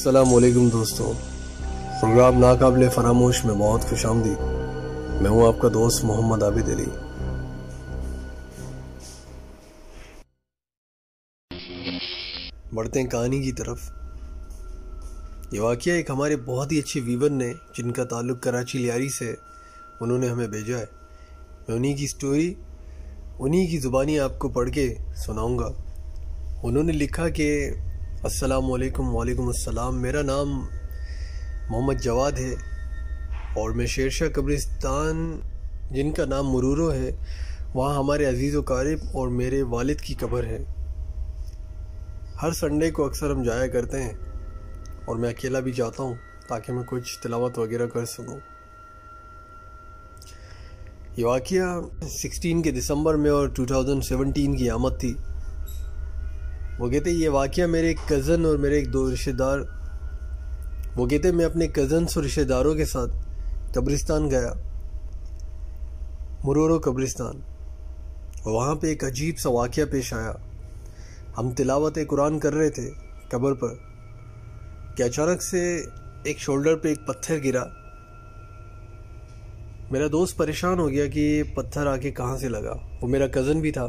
السلام علیکم دوستوں پروگرام ناقابل فراموش میں بہت خوش آمدید۔ میں ہوں آپ کا دوست محمد عابد علی۔ بڑھتے ہیں کہانی کی طرف۔ یہ واقعہ ایک ہمارے بہت ہی اچھے ویور نے، جن کا تعلق کراچی لیاری سے انہوں نے ہمیں بھیجا ہے۔ میں انہی کی سٹوری انہی کی زبانی آپ کو پڑھ کے سناؤں گا۔ انہوں نے لکھا کہ السلام علیکم، وعلیکم السلام۔ میرا نام محمد جواد ہے اور میں شیرشاہ قبرستان، جن کا نام مرورو ہے، وہاں ہمارے عزیز و قارب اور میرے والد کی قبر ہے۔ ہر سنڈے کو اکثر ہم جایا کرتے ہیں اور میں اکیلا بھی جاتا ہوں تاکہ میں کچھ تلاوت وغیرہ کر سکوں۔ یہ واقعہ سکسٹین کے دسمبر میں اور ٹو تھاؤزنڈ سیونٹین کی آمد تھی۔ وہ کہتے یہ واقعہ میرے ایک کزن اور میرے ایک دو رشتہ دار، وہ کہتے میں اپنے کزنس اور رشتہ داروں کے ساتھ قبرستان گیا۔ مرورو قبرستان۔ وہاں پہ ایک عجیب سا واقعہ پیش آیا۔ ہم تلاوت قرآن کر رہے تھے قبر پر، کہ اچانک سے ایک شولڈر پہ ایک پتھر گرا۔ میرا دوست پریشان ہو گیا کہ یہ پتھر آ کے کہاں سے لگا۔ وہ میرا کزن بھی تھا۔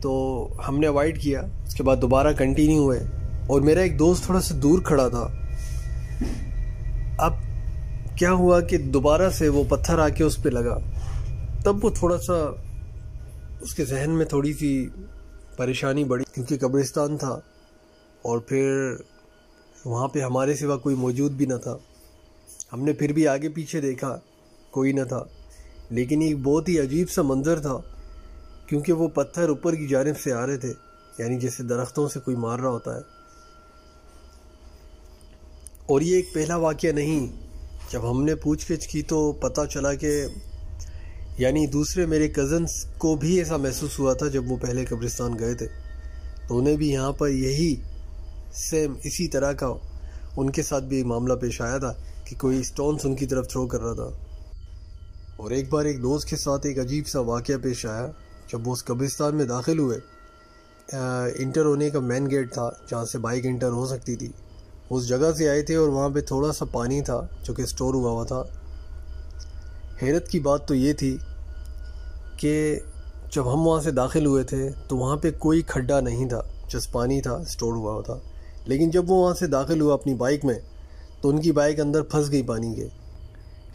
تو ہم نے اوائڈ کیا، اس کے بعد دوبارہ کنٹینیو ہوئے اور میرا ایک دوست تھوڑا سا دور کھڑا تھا۔ اب کیا ہوا کہ دوبارہ سے وہ پتھر آ کے اس پہ لگا۔ تب وہ تھوڑا سا اس کے ذہن میں تھوڑی سی پریشانی بڑھی، کیونکہ قبرستان تھا اور پھر وہاں پہ ہمارے سوا کوئی موجود بھی نہ تھا۔ ہم نے پھر بھی آگے پیچھے دیکھا، کوئی نہ تھا۔ لیکن ایک بہت ہی عجیب سا منظر تھا۔ کیونکہ وہ پتھر اوپر کی جانب سے آ رہے تھے یعنی جیسے درختوں سے کوئی مار رہا ہوتا ہے۔ اور یہ ایک پہلا واقعہ نہیں، جب ہم نے پوچھ گچھ کی تو پتہ چلا کہ یعنی دوسرے میرے کزنس کو بھی ایسا محسوس ہوا تھا جب وہ پہلے قبرستان گئے تھے۔ تو انہیں بھی یہاں پر یہی سیم اسی طرح کا ان کے ساتھ بھی معاملہ پیش آیا تھا کہ کوئی سٹونز ان کی طرف تھرو کر رہا تھا۔ اور ایک بار ایک دوست کے ساتھ ایک عجیب سا واقعہ پیش آیا۔ جب وہ اس قبرستان میں داخل ہوئے انٹر ہونے کا مین گیٹ تھا جہاں سے بائک انٹر ہو سکتی تھی۔ اس جگہ سے آئے تھے اور وہاں پہ تھوڑا سا پانی تھا جو کہ سٹور ہوا ہوا تھا۔ حیرت کی بات تو یہ تھی کہ جب ہم وہاں سے داخل ہوئے تھے تو وہاں پہ کوئی کھڈا نہیں تھا، جس پانی تھا، سٹور ہوا ہوا تھا۔ لیکن جب وہ وہاں سے داخل ہوا اپنی بائک میں تو ان کی بائک اندر پھنس گئی پانی کے۔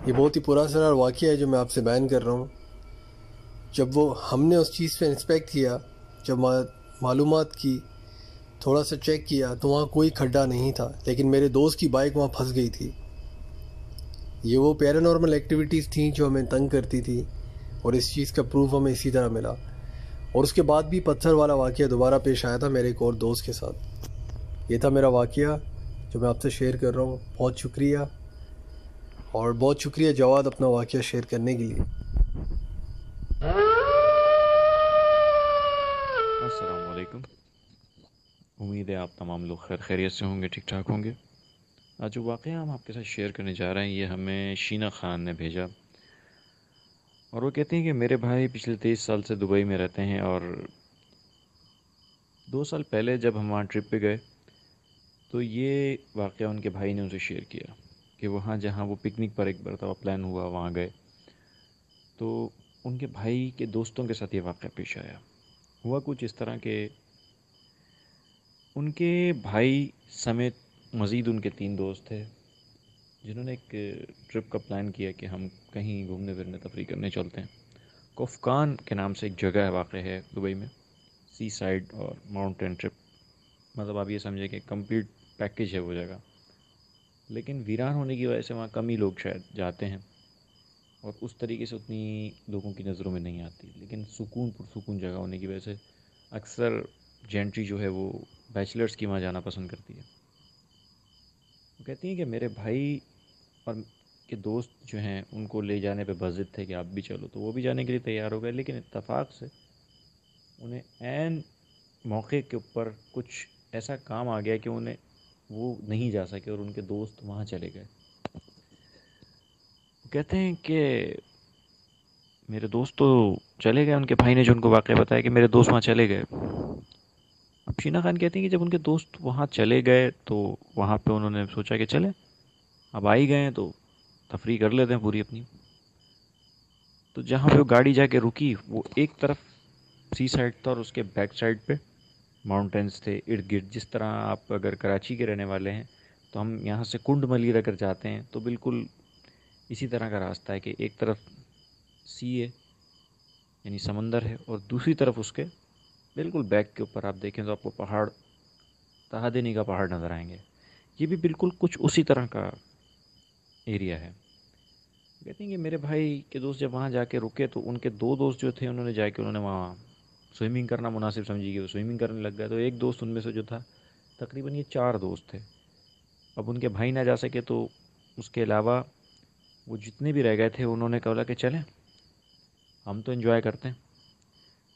یہ بہت ہی پورا سرار واقعہ ہے جو میں آپ سے بیان کر رہا ہوں۔ جب وہ ہم نے اس چیز پہ انسپیکٹ کیا، جب معلومات کی، تھوڑا سا چیک کیا، تو وہاں کوئی کھڈا نہیں تھا، لیکن میرے دوست کی بائک وہاں پھنس گئی تھی۔ یہ وہ پیرانارمل ایکٹیویٹیز تھیں جو ہمیں تنگ کرتی تھی، اور اس چیز کا پروف ہمیں اسی طرح ملا۔ اور اس کے بعد بھی پتھر والا واقعہ دوبارہ پیش آیا تھا میرے ایک اور دوست کے ساتھ۔ یہ تھا میرا واقعہ، جو میں آپ سے شیئر کر رہا ہوں۔ بہت شکریہ۔ اور بہت شکریہ جواد اپنا واقعہ شیئر کرنے کے لیے۔ السلام علیکم۔ امید ہے آپ تمام لوگ خیر خیریت سے ہوں گے، ٹھیک ٹھاک ہوں گے۔ آج جو واقعہ ہم آپ کے ساتھ شیئر کرنے جا رہے ہیں، یہ ہمیں شینا خان نے بھیجا۔ اور وہ کہتے ہیں کہ میرے بھائی پچھلے تیس سال سے دبئی میں رہتے ہیں اور دو سال پہلے جب ہم وہاں ٹرپ پہ گئے، تو یہ واقعہ ان کے بھائی نے ان سے شیئر کیا کہ وہاں جہاں وہ پکنک پر ایک مرتبہ پلان ہوا، وہاں گئے۔ تو ان کے بھائی کے دوستوں کے ساتھ یہ واقعہ پیش آیا۔ ہوا کچھ اس طرح کہ ان کے بھائی سمیت مزید ان کے تین دوست تھے، جنہوں نے ایک ٹرپ کا پلان کیا کہ ہم کہیں گھومنے پھرنے، تفریح کرنے چلتے ہیں۔ کوفکان کے نام سے ایک جگہ ہے، واقع ہے دبئی میں، سی سائڈ اور ماؤنٹین ٹرپ۔ مطلب آپ یہ سمجھیں کہ کمپلیٹ پیکیج ہے وہ جگہ۔ لیکن ویران ہونے کی وجہ سے وہاں کم ہی لوگ شاید جاتے ہیں۔ اور اس طریقے سے اتنی لوگوں کی نظروں میں نہیں آتی۔ لیکن سکون، پرسکون جگہ ہونے کی وجہ سے اکثر جینٹری جو ہے وہ بیچلرس کی وہاں جانا پسند کرتی ہے۔ وہ کہتی ہیں کہ میرے بھائی اور کے دوست جو ہیں، ان کو لے جانے پہ بزد تھے کہ آپ بھی چلو، تو وہ بھی جانے کے لیے تیار ہو گئے۔ لیکن اتفاق سے انہیں عین موقع کے اوپر کچھ ایسا کام آ گیا کہ انہیں وہ نہیں جا سکے اور ان کے دوست وہاں چلے گئے۔ کہتے ہیں کہ میرے دوست تو چلے گئے، ان کے بھائی نے جو ان کو واقعہ بتایا کہ میرے دوست وہاں چلے گئے۔ اب شینا خان کہتے ہیں کہ جب ان کے دوست وہاں چلے گئے تو وہاں پہ انہوں نے سوچا کہ چلے اب آ ہی گئے ہیں تو تفریح کر لیتے ہیں پوری اپنی۔ تو جہاں پہ وہ گاڑی جا کے رکی، وہ ایک طرف سی سائڈ تھا اور اس کے بیک سائڈ پہ ماؤنٹینس تھے، ارد گرد۔ جس طرح آپ اگر کراچی کے رہنے والے ہیں، تو ہم یہاں سے کنڈ ملی اگر جاتے ہیں، تو بالکل اسی طرح کا راستہ ہے کہ ایک طرف سی ہے یعنی سمندر ہے، اور دوسری طرف اس کے بالکل بیک کے اوپر آپ دیکھیں تو آپ کو پہاڑ تہادینی کا پہاڑ نظر آئیں گے۔ یہ بھی بالکل کچھ اسی طرح کا ایریا ہے۔ کہتے ہیں کہ میرے بھائی کے دوست جب وہاں جا کے رکے تو ان کے دو دوست جو تھے، انہوں نے جا کے انہوں نے وہاں سوئمنگ کرنا مناسب سمجھی کہ وہ سوئمنگ کرنے لگ گیا تو ایک دوست ان میں سے جو تھا، تقریباً یہ چار دوست تھے۔ اب ان کے بھائی نہ جا سکے تو اس کے علاوہ وہ جتنے بھی رہ گئے تھے، انہوں نے کہا کہ چلیں، ہم تو انجوائے کرتے ہیں۔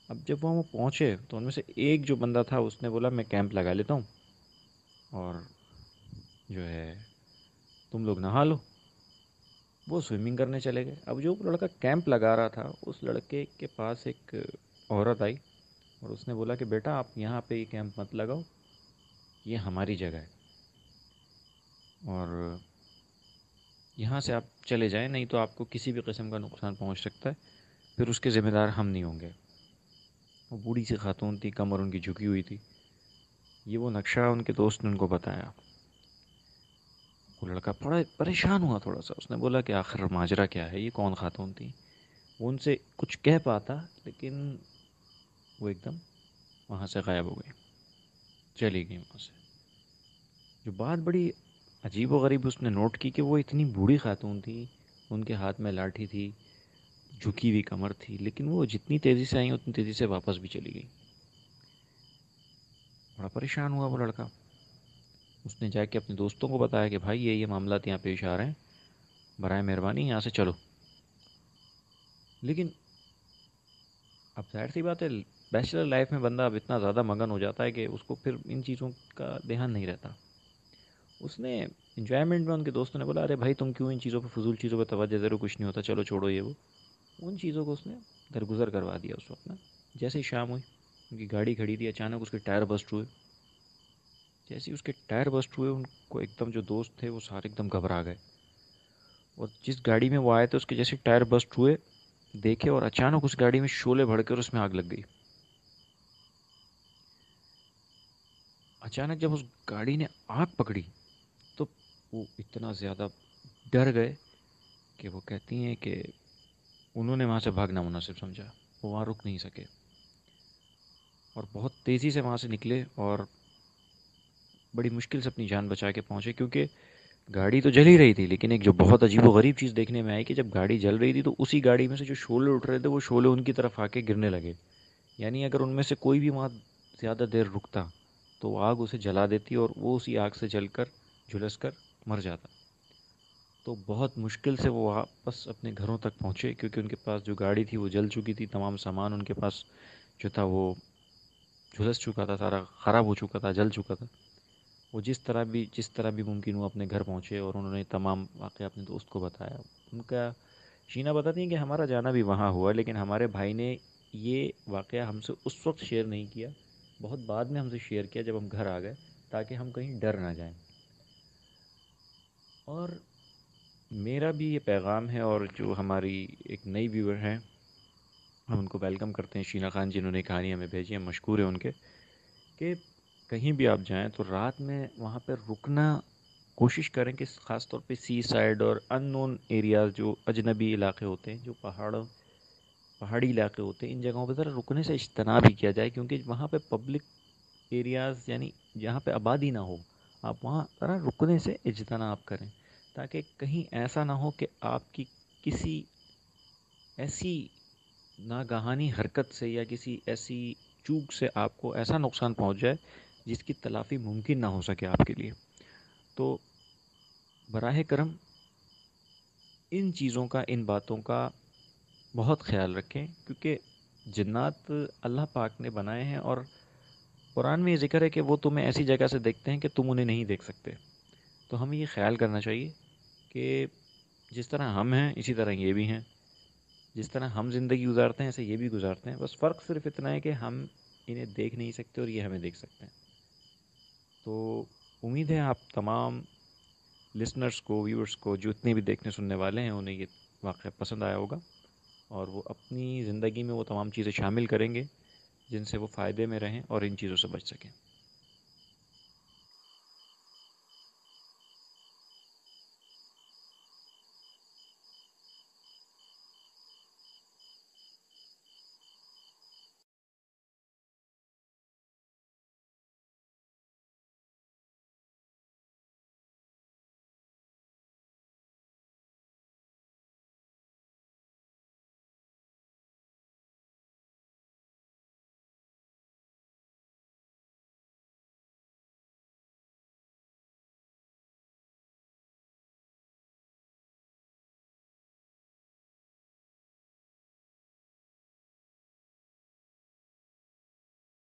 اب جب وہاں وہ پہنچے تو ان میں سے ایک جو بندہ تھا، اس نے بولا، میں کیمپ لگا لیتا ہوں۔ اور جو ہے، تم لوگ نہا لو۔ وہ سوئمنگ کرنے چلے گئے۔ اب جو لڑکا کیمپ لگا رہا تھا، اس لڑکے کے پاس ایک عورت آئی اور اس نے بولا کہ، بیٹا، آپ یہاں پہ یہ کیمپ مت لگاؤ۔ یہ ہماری جگہ ہے۔ اور یہاں سے آپ چلے جائیں، نہیں تو آپ کو کسی بھی قسم کا نقصان پہنچ سکتا ہے۔ پھر اس کے ذمہ دار ہم نہیں ہوں گے۔ وہ بوڑھی سی خاتون تھی، کمر ان کی جھکی ہوئی تھی۔ یہ وہ نقشہ ان کے دوست نے ان کو بتایا۔ وہ لڑکا بڑا پریشان ہوا تھوڑا سا۔ اس نے بولا کہ آخر ماجرا کیا ہے؟ یہ کون خاتون تھی؟ وہ ان سے کچھ کہہ پاتا، لیکن وہ ایک دم وہاں سے غائب ہو گئی۔ چلی گئی وہاں سے۔ جو بات بڑی عجیب و غریب اس نے نوٹ کی کہ وہ اتنی بوڑھی خاتون تھی، ان کے ہاتھ میں لاٹھی تھی، جھکی ہوئی کمر تھی، لیکن وہ جتنی تیزی سے آئیں، اتنی تیزی سے واپس بھی چلی گئی بڑا پریشان ہوا وہ لڑکا۔ اس نے جا کے اپنے دوستوں کو بتایا کہ بھائی، یہ یہ معاملات یہاں پیش آ رہے ہیں۔ برائے مہربانی یہاں سے چلو۔ لیکن اب ظاہر سی بات ہے بیچلر لائف میں بندہ اب اتنا زیادہ مگن ہو جاتا ہے کہ اس کو پھر ان چیزوں کا دھیان نہیں رہتا۔ اس نے انجوائمنٹ میں ان کے دوستوں نے بولا، ارے بھائی، تم کیوں ان چیزوں پہ فضول چیزوں پہ توجہ؟ ضرور کچھ نہیں ہوتا، چلو چھوڑو یہ وہ۔ ان چیزوں کو اس نے درگزر کروا دیا اس وقت نا۔ جیسے ہی شام ہوئی، ان کی گاڑی کھڑی تھی، اچانک اس کے ٹائر بسٹ ہوئے۔ جیسے ہی اس کے ٹائر بسٹ ہوئے، ان کو ایک دم جو دوست تھے، وہ سارے ایک دم گھبرا گئے۔ اور جس گاڑی میں وہ آئے تھے، اس کے جیسے ٹائر بسٹ ہوئے، دیکھے اور اچانک اس گاڑی میں شولے بڑھ کر اس میں آگ لگ گئی۔ اچانک جب اس گاڑی نے آگ پکڑی وہ اتنا زیادہ ڈر گئے کہ وہ کہتی ہیں کہ انہوں نے وہاں سے بھاگنا مناسب سمجھا، وہ وہاں رک نہیں سکے۔ اور بہت تیزی سے وہاں سے نکلے اور بڑی مشکل سے اپنی جان بچا کے پہنچے، کیونکہ گاڑی تو جل ہی رہی تھی، لیکن ایک جو بہت عجیب و غریب چیز دیکھنے میں آئی کہ جب گاڑی جل رہی تھی تو اسی گاڑی میں سے جو شعلے اٹھ رہے تھے، وہ شعلے ان کی طرف آ کے گرنے لگے۔ یعنی اگر ان میں سے کوئی بھی وہاں زیادہ دیر رکتا تو آگ اسے جلا دیتی اور وہ اسی آگ سے جل کر جھلس کر مر جاتا۔ تو بہت مشکل سے وہ واپس اپنے گھروں تک پہنچے، کیونکہ ان کے پاس جو گاڑی تھی وہ جل چکی تھی، تمام سامان ان کے پاس جو تھا وہ جھلس چکا تھا، سارا خراب ہو چکا تھا، جل چکا تھا۔ وہ جس طرح بھی، جس طرح بھی ممکن وہ اپنے گھر پہنچے اور انہوں نے تمام واقعہ اپنے دوست کو بتایا۔ ان کا شینا بتاتی ہیں کہ ہمارا جانا بھی وہاں ہوا، لیکن ہمارے بھائی نے یہ واقعہ ہم سے اس وقت شیئر نہیں کیا، بہت بعد میں ہم سے شیئر کیا جب ہم گھر آ گئے، تاکہ ہم کہیں ڈر نہ جائیں۔ اور میرا بھی یہ پیغام ہے اور جو ہماری ایک نئی ویور ہیں، ہم ان کو ویلکم کرتے ہیں، شینا خان جنہوں نے کہانی ہمیں بھیجی ہیں مشکور ہیں ان کے، کہ کہیں بھی آپ جائیں تو رات میں وہاں پہ رکنا کوشش کریں کہ خاص طور پہ سی سائڈ اور ان نون ایریاز جو اجنبی علاقے ہوتے ہیں، جو پہاڑوں، پہاڑی علاقے ہوتے ہیں، ان جگہوں پہ ذرا رکنے سے اجتناب بھی کیا جائے، کیونکہ وہاں پہ پبلک ایریاز یعنی جہاں پہ آبادی نہ ہو آپ وہاں ذرا رکنے سے اجتناب کریں تاکہ کہیں ایسا نہ ہو کہ آپ کی کسی ایسی ناگہانی حرکت سے یا کسی ایسی چوک سے آپ کو ایسا نقصان پہنچ جائے جس کی تلافی ممکن نہ ہو سکے آپ کے لیے۔ تو براہ کرم ان چیزوں کا، ان باتوں کا بہت خیال رکھیں کیونکہ جنات اللہ پاک نے بنائے ہیں اور قرآن میں یہ ذکر ہے کہ وہ تمہیں ایسی جگہ سے دیکھتے ہیں کہ تم انہیں نہیں دیکھ سکتے۔ تو ہمیں یہ خیال کرنا چاہیے کہ جس طرح ہم ہیں، اسی طرح یہ بھی ہیں۔ جس طرح ہم زندگی گزارتے ہیں، ایسے یہ بھی گزارتے ہیں۔ بس فرق صرف اتنا ہے کہ ہم انہیں دیکھ نہیں سکتے اور یہ ہمیں دیکھ سکتے ہیں۔ تو امید ہے آپ تمام لسنرس کو ویورس کو، جو اتنے بھی دیکھنے سننے والے ہیں، انہیں یہ واقعہ پسند آیا ہوگا اور وہ اپنی زندگی میں وہ تمام چیزیں شامل کریں گے۔ جن سے وہ فائدے میں رہیں اور ان چیزوں سے بچ سکیں۔